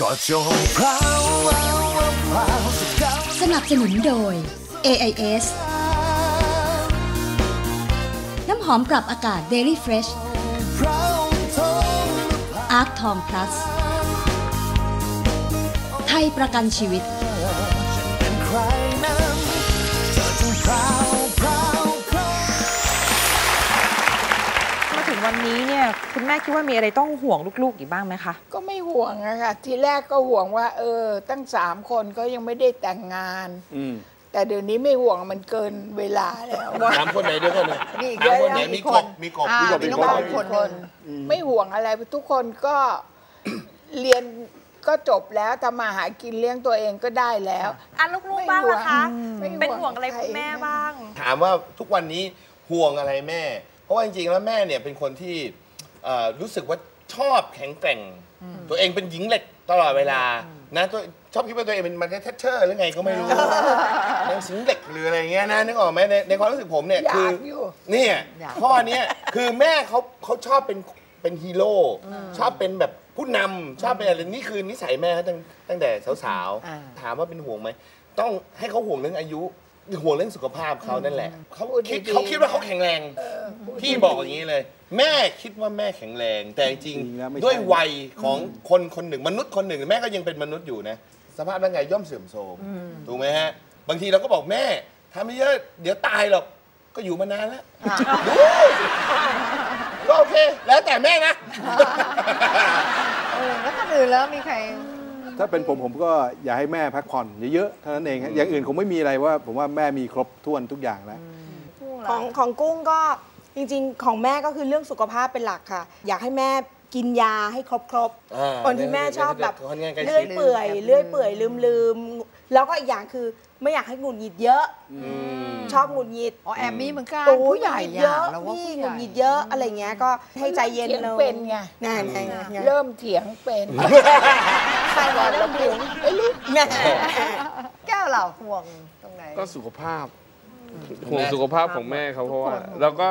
ก็จงพราวสนับสนุนโดย AIS น้ำหอมปรับอากาศ Daily Fresh พราวทอง Arc Tong Plus ไทยประกันชีวิต คุณแม่คิดว่ามีอะไรต้องห่วงลูกๆอีกบ้างไหมคะ ก็ไม่ห่วงอะค่ะทีแรกก็ห่วงว่า เออ ตั้งสามคนก็ยังไม่ได้แต่งงานอืมแต่เดี๋ยวนี้ไม่ห่วงมันเกินเวลาแล้วถามคนไหนด้วยกันเนี่ยมีอีกถามคนไหนเยอะมีกบมีกบอ่ามีกบมีมีน้กองบบางคน ไม่ห่วงอะไรทุกคนก็เรียนก็จบแล้วทำมาหากินเลี้ยงตัวเองก็ได้แล้วอะลูกๆบ้างล่ะคะไม่ห่วงเป็นห่วงอะไรคุณแม่บ้าง ถามว่าทุกวันนี้ห่วงอะไรแม่ เพราะว่าจริงๆแล้วแม่เนี่ยเป็นคนที่ เอ่อรู้สึกว่าชอบแข็งแกร่ง ตัวเองเป็นหญิงเหล็กตลอดเวลานะตัวชอบคิดว่าตัวเองเป็นมันแทชเชอร์หรือไงก็ไม่รู้นางสิงเหล็กหรืออะไรเงี้ยนะนึกออกไหมในในความรู้สึกผมเนี่ยอยากคืออยู่เนี่ยข้อเนี้ยคือแม่เขาเขาชอบเป็นเป็นฮีโร่ชอบเป็นแบบผู้นำชอบเป็นอะไรนี่คือนิสัยแม่เขาตั้งตั้งแต่สาวๆถามว่าเป็นห่วงไหมต้องให้เขาห่วงเรื่องอายุ ห่วงเรื่องสุขภาพเขานั่นแหละเขาพูดคิดดีๆเขาคิดว่าเขาแข็งแรง พี่บอกอย่างนี้เลย แม่คิดว่าแม่แข็งแรง แต่จริงจริงแล้วไม่ใช่ๆด้วยวัยของคนคนหนึ่งมนุษย์คนหนึ่งแม่ก็ยังเป็นมนุษย์อยู่นะสภาพร่างกายย่อมเสื่อมโทรมถูกไหมฮะ บางทีเราก็บอกแม่ทำไม่เยอะเดี๋ยวตายหรอกก็อยู่มานานแล้วดูก็โอเค แล้วแต่แม่นะเออแล้วคนอื่นแล้วมีใคร ถ้าเป็นผมผมก็อยากให้แม่พักผ่อนเยอะๆเท่านั้นเองฮะอย่างอื่นคงไม่มีอะไรว่า ผมว่าแม่มีครบถ้วนทุกอย่างแล้ว ของของกุ้งก็จริงๆ ของแม่ก็คือเรื่องสุขภาพเป็นหลักค่ะ อยากให้แม่กินยาให้ครบครบๆอ่าคนที่แม่ชอบแบบค่อนข้างใกล้ชิด เลื่อยเปื่อยลืมเลื่อยเปื่อยลืมลืมแล้วก็อีกอย่างคือไม่อยากให้หงุดหงิดเยอะ ชอบหงุดหงิด อ๋อแอบมีเหมือนกันโอ้ยผู้ใหญ่งุดงิดเยอะอะเราว่าพี่ผู้หใหงุญ่ดหงิดเยอะอะไรเงี้ยก็ให้ใจเย็นถีงลงเป็นไง นั่นไงไงเริ่มเถียงเป็น แม่แก้วเราห่วงตรงไหน ก็สุขภาพห่วงสุขภาพของแม่เขาเพราะว่า แล้วก็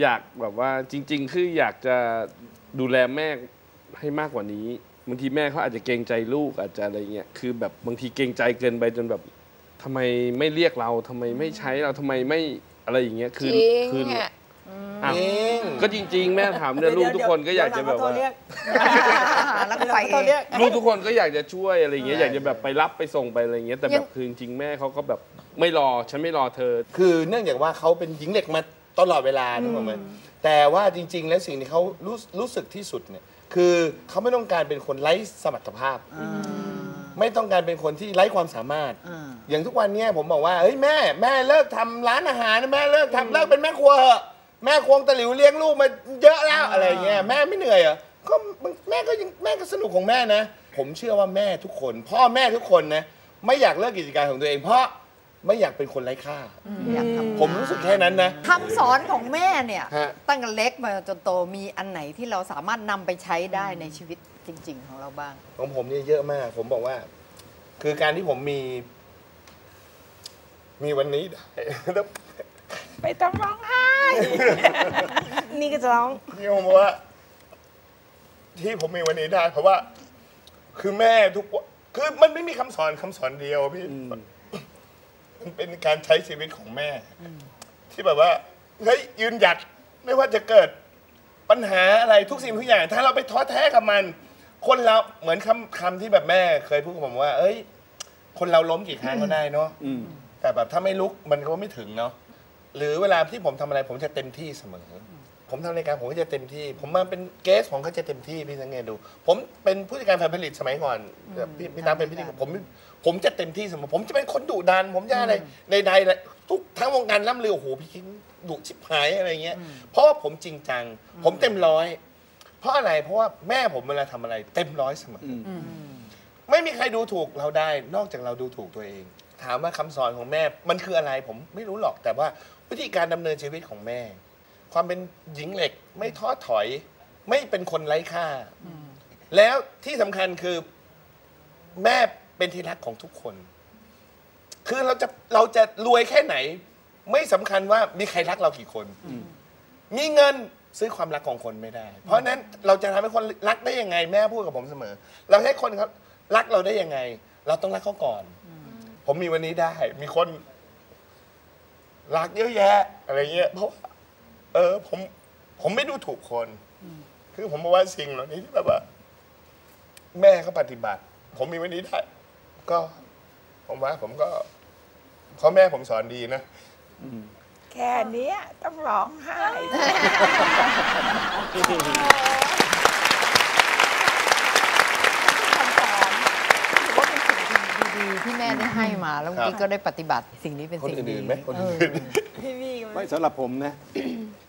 อยากแบบว่าจริง ๆ คืออยากจะดูแลแม่ให้มากกว่านี้บางทีแม่เขาอาจจะเกรงใจลูกอาจจะอะไรเงี้ยคือแบบบางทีเกรงใจเกินไปจนแบบทำไมไม่เรียกเราทำไมไม่ใช้เราทำไมไม่อะไรอย่างเงี้ยจคือริงคือ อะอะจริงก็จริง ๆ แม่ถามเนี่ยลูกทุกคนก็อยากจะแบบว่าเดี๋ยแล้วก็ไปวหลังๆเขาเรียกลูกทุกคนก็อยากจะช่วยอะไรอย่างเงี้ยอยากจะแบบไปรับไปส่งไปอะไรอย่างเงี้ยแต่แบบคือจริงๆแม่เขาก็แบบไม่รอฉันไม่รอเธอ คือเนื่องจากว่าเขาเป็นหญิงเหล็กมาตลอดเวลานึกออกไหมแต่ว่าจริง ๆ แล้วสิ่งที่เขารู้รู้สึกที่สุดเนี่ยคือเขาไม่ต้องการเป็นคนไร้สมรรถภาพ ไม่ต้องการเป็นคนที่ไร้ความสามารถ อย่างทุกวันเนี้ยผมบอกว่าเฮ้ยแม่แม่เลิกทำร้านอาหารนะแม่เลิกทำเลิกเป็นแม่ครัวเหอะ แม่ควงตะหลิวเลี้ยงลูกมาเยอะแล้วอะไรเงี้ยแม่ไม่เหนื่อยเหรอก็แม่ก็ยังแม่ก็สนุกของแม่นะ ผมเชื่อว่าแม่ทุกคน พ่อแม่ทุกคนนะไม่อยากเลิกกิจการของตัวเอง เพราะไม่อยากเป็นคนไร้ค่า อยากทำผมรู้สึกแค่นั้นนะคำสอนของแม่เนี่ย ฮะ ตั้งแต่เล็กมาจนโตมีอันไหนที่เราสามารถนำไปใช้ได้ในชีวิตจริง ๆ ของเราบ้าง ของผมเนี่ยเยอะมาก ผมบอกว่า คือการที่ผมมี มีวันนี้ได้แล้วไม่ต้องร้องไห้ นี่ก็จะร้องที่ผมบอกว่า ที่ผมมีวันนี้ได้ เพราะว่า คือแม่ทุกวันคือมันไม่มีคำสอนคำสอนเดียวพี่มันเป็นการใช้ชีวิตของแม่ ที่แบบว่าเฮ้ยยืนหยัดไม่ว่าจะเกิดปัญหาอะไรทุกสิ่งทุกอย่าง ถ้าเราไปท้อแท้กับมัน คนเราเหมือนคำคำที่แบบแม่เคยพูดกับผมว่า เอ้ย คนเราล้มกี่ครั้งก็ได้เนาะอืมแต่แบบถ้าไม่ลุกมันก็ไม่ถึงเนาะ หรือเวลาที่ผมทำอะไรผมจะเต็มที่เสมอ ผมทำรายการผมก็จะเต็มที่ ผมมาเป็นเกสผมก็จะเต็มที่พี่สังเกตดู ผมเป็นผู้จัดการฝ่ายผลิตสมัยก่อนพี่พี่ตามเป็นพิธีกรผมผมจะเต็มที่เสมอ ผมจะเป็นคนดุดัน ผมจะอะไรใดๆเลยทุกทั้งวงการล่ำลือโอ้โหพี่คิงดุชิบหายอะไรเงี้ย เพราะว่าผมจริงจัง ผมเต็มร้อย เพราะอะไรเพราะว่าแม่ผมเวลาทำอะไร เต็มร้อยเสมออไม่มีใครดูถูกเราได้ นอกจากเราดูถูกตัวเอง ถามว่าคำสอนของแม่มันคืออะไรผมไม่รู้หรอกแต่ว่าวิธีการดำเนินชีวิตของแม่ ความเป็นหญิงเหล็กไม่ท้อถอย ไม่เป็นคนไร้ค่า แล้วที่สำคัญคือแม่เป็นที่รักของทุกคน คือเราจะเราจะรวยแค่ไหน ไม่สำคัญว่ามีใครรักเรากี่คน มีเงินซื้อความรักของคนไม่ได้ เพราะฉะนั้นเราจะทำให้คนรักได้ยังไง แม่พูดกับผมเสมอ เราให้คนเขารักเราได้ยังไง เราต้องรักเขาก่อน ผมมีวันนี้ได้ มีคน รักเยอะแยะ อะไรเงี้ยเพราะว่าเออ ผม ผมไม่ดูถูกคน คือผมบอกว่าสิ่งเหล่านี้ที่แบบว่า แม่เขาปฏิบัติ ผมมีวันนี้ได้ ก็ ผมว่า ผมก็เพราแม่ผมสอนดีนะแค่เนี้ยต้องร้องไห้ ดีๆที่แม่ได้ ให้มาแล้วครับกิ๊กก็ได้ปฏิบัติสิ่งนี้เป็นคนสิ่งดีอื่นๆไหมคนเอออื่นไม่สำหรับผมนะ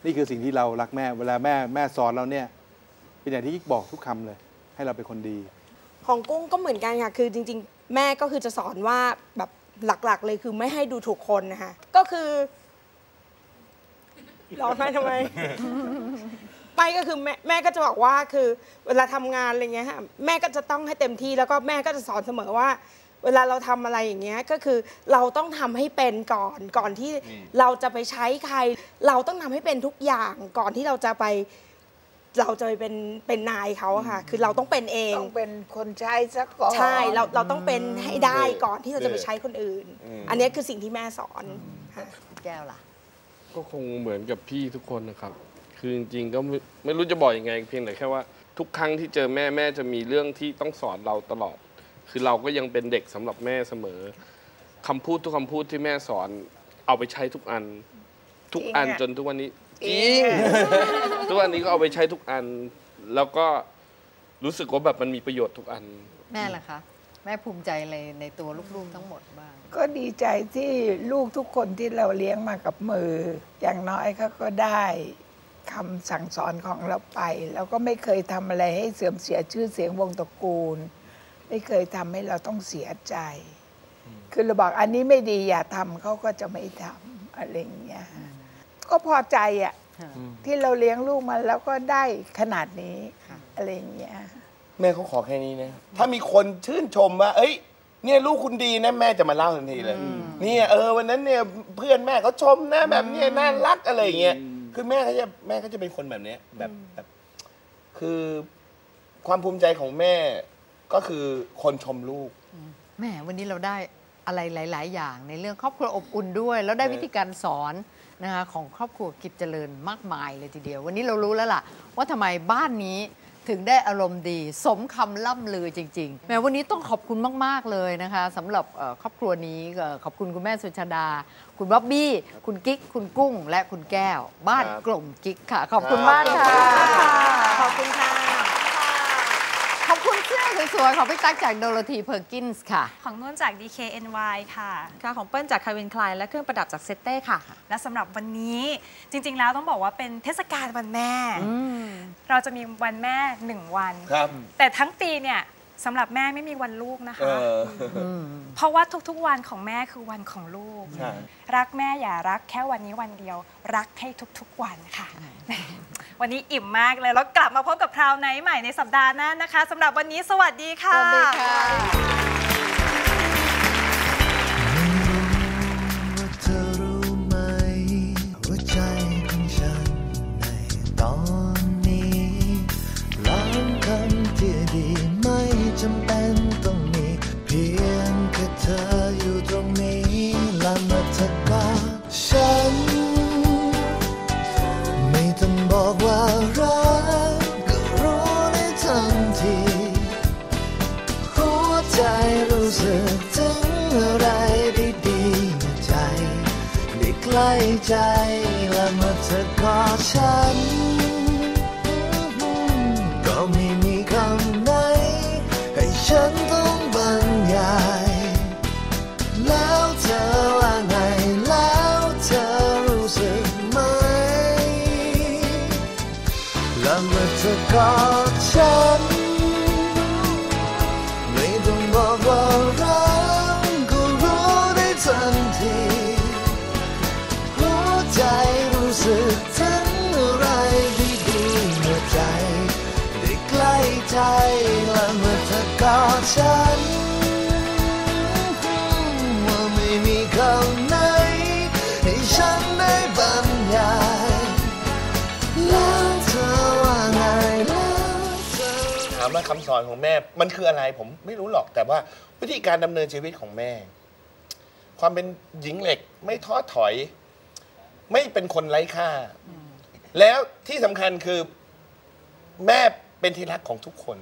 นี่คือสิ่งที่เรารักแม่ เวลาแม่แม่สอนเราเนี่ย เป็นอย่างที่กิ๊กบอกทุกคำเลย ให้เราเป็นคนดี ของกุ้งก็เหมือนกันค่ะคือจริง ๆ แม่ก็คือจะสอนว่าแบบหลักๆ เลยคือไม่ให้ดูถูกคนนะคะก็คือร้องไห้ทำไมไปก็คือแม่แม่ก็จะบอกว่าคือเวลาทำงานอะไรเงี้ยค่ะแม่ก็จะต้องให้เต็มที่แล้วก็แม่ก็จะสอนเสมอว่า เวลาเราทำอะไรอย่างเงี้ยก็คือเราต้องทำให้เป็นก่อนก่อนที่เราจะไปใช้ใคร เราต้องทำให้เป็นทุกอย่างก่อนที่เราจะไป เราจะไปเป็นเป็นนายเขาอะค่ะ คือเราต้องเป็นเองต้องเป็นคนใช้สักก่อนใช่เราเราต้องเป็นให้ได้ก่อนที่เราจะไปใช้คนอื่น อันเนี้ยคือสิ่งที่แม่สอนค่ะแก้วล่ะ ก็คงเหมือนกับพี่ทุกคนนะครับ คือจริงๆก็ไม่ไม่รู้จะบอกยังไง เพียงแต่แค่ว่าทุกครั้งที่เจอแม่แม่จะมีเรื่องที่ต้องสอนเราตลอด คือเราก็ยังเป็นเด็กสำหรับแม่เสมอคำพูดทุกคำพูดที่แม่สอน เอาไปใช้ทุกอัน ทุกอันจริงอะจนทุกวันนี้จจริริงงอะทุกวันนี้ก็เอาไปใช้ทุกอัน แล้วก็รู้สึกว่าแบบมันมีประโยชน์ทุกอัน แม่ล่ะคะแม่ภูมิใจอะไรในตัวลูกๆทั้งหมดบ้าง ก็ดีใจที่ลูกทุกคนที่เราเลี้ยงมากับมือ อย่างน้อยเขาก็ได้คำสั่งสอนของเราไป แล้วก็ไม่เคยทำอะไรให้เสื่อมเสียชื่อเสียงวงตระกูล ไม่เคยทำให้เราต้องเสียใจ คือเราบอกอันนี้ไม่ดีอย่าทำเขาก็จะไม่ทำอะไรอย่างเงี้ยก็พอใจอะที่เราเลี้ยงลูกมาแล้วก็ได้ขนาดนี้อะไรอย่างเงี้ยแม่เขาขอแค่นี้นะถ้ามีคนชื่นชมว่าเอ้ย เนี่ยลูกคุณดีนะแม่จะมาเล่าทันทีเลยเนี่ยเออวันนั้นเนี่ยเพื่อนแม่เขาชมนะแบบเนี้ยน่ารักอะไรอย่างเงี้ยคือแม่เขาจะแม่เขาจะเป็นคนแบบเนี้ยแบบแบบ คือความภูมิใจของแม่ ก็คือคนชมลูกแม่วันนี้เราได้อะไรหลาย ๆ อย่างในเรื่องครอบครัวอบอุ่นด้วย แล้วได้เออวิธีการสอนนะคะของครอบครัวกิจเจริญมากมายเลยทีเดียว วันนี้เรารู้แล้วล่ะ ว่าทำไมบ้านนี้ถึงได้อารมณ์ดี สมคำล่ำลือจริง ๆ แม้วันนี้ต้องขอบคุณมาก ๆ เลยนะคะสำหรับเอ่อครอบครัวนี้เอ่อขอบคุณคุณแม่สุชาดา คุณบ๊อบบี้ คุณกิ๊ก คุณกุ้ง และคุณแก้ว บ้านครับกล่มกิ๊กค่ะ ขอบคุณมากค่ะ ขอบคุณค่ะขอบคุณเสื้อสวยๆของพี่ตั๊กจาก Dorothy Perkins ค่ะ ของนุ่นจาก DKNY ค่ะค่ะของเปิ้ลจาก Calvin Klein และเครื่องประดับจากเซตเต้ค่ะ และสำหรับวันนี้จริง ๆ แล้วต้องบอกว่าเป็นเทศกาลวันแม่ เราจะมีวันแม่หนึ่งวันครับแต่ทั้งปีเนี่ย สำหรับแม่ไม่มีวันลูกนะเอคะอเพราะว่าทุกๆวันของแม่คือวันของลูกใช่รักแม่อย่ารักแค่วันนี้วันเดียว รักให้ทุกๆวันค่ะ วันนี้อิ่มมากเลย แล้วกลับมาพบกับพราวไนท์ใหม่ในสัปดาห์หน้านะคะสำหรับวันนี้สวัสดีค่ะ สวัสดีค่ะ รู้สึกถึงอะไรดีๆเมื่อใจได้ใกล้ใจและเมื่อเธอกอดฉัน ก็ไม่มีคำไหน ให้ฉันต้องบรรยาย แล้วเธอว่าไงแล้วเธอรู้สึกไหม และเมื่อเธอกอดฉัน ฉัน ว่าไม่มีคำไหน ให้ฉันได้บรรยาย แล้วเธอว่าไงแล้วถามว่าคำสอนของแม่ มันคืออะไรผมไม่รู้หรอกแต่ว่าวิธีการดำเนินชีวิตของแม่ ความเป็นหญิงเหล็กไม่ท้อถอย ไม่เป็นคนไร้ค่า แล้วที่สำคัญคือแม่เป็นที่รักของทุกคน